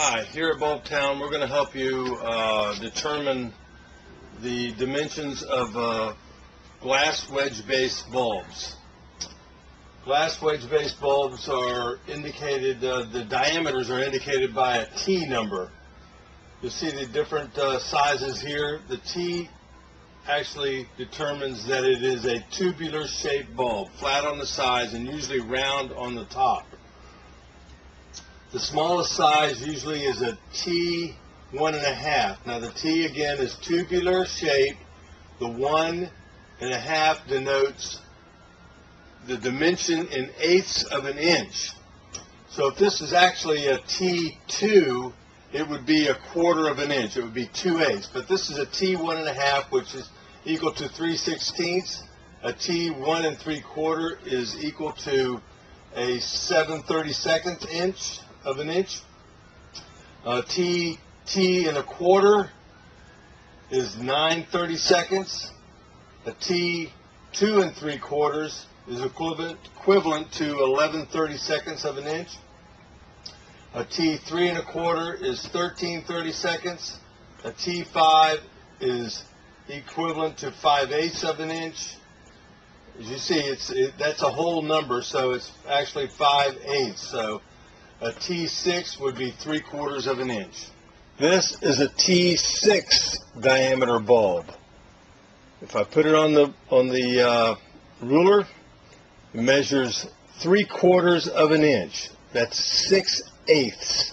Hi, here at BulbTown, we're going to help you uh, determine the dimensions of uh, glass wedge-based bulbs. Glass wedge-based bulbs are indicated, uh, the diameters are indicated by a T number. You'll see the different uh, sizes here. The T actually determines that it is a tubular shaped bulb, flat on the sides and usually round on the top. The smallest size usually is a T one and a half. Now the T again is tubular shape. The one and a half denotes the dimension in eighths of an inch. So if this is actually a T2, it would be a quarter of an inch. It would be two eighths. But this is a T one and a half, which is equal to 3 sixteenths. A T one and three quarter is equal to a 7 32nd inch of an inch. Uh, T T and a quarter is 9 32nds. A T two and three quarters is equivalent equivalent to 11 32nds of an inch. A T three and a quarter is 13 32nds. A T five is equivalent to 5 eighths of an inch. As you see, it's it, that's a whole number, so it's actually 5 eighths. So a T6 would be 3 quarters of an inch. This is a T6 diameter bulb. If I put it on the on the uh, ruler, it measures 3 quarters of an inch. That's 6 eighths.